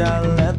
I left.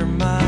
never mind.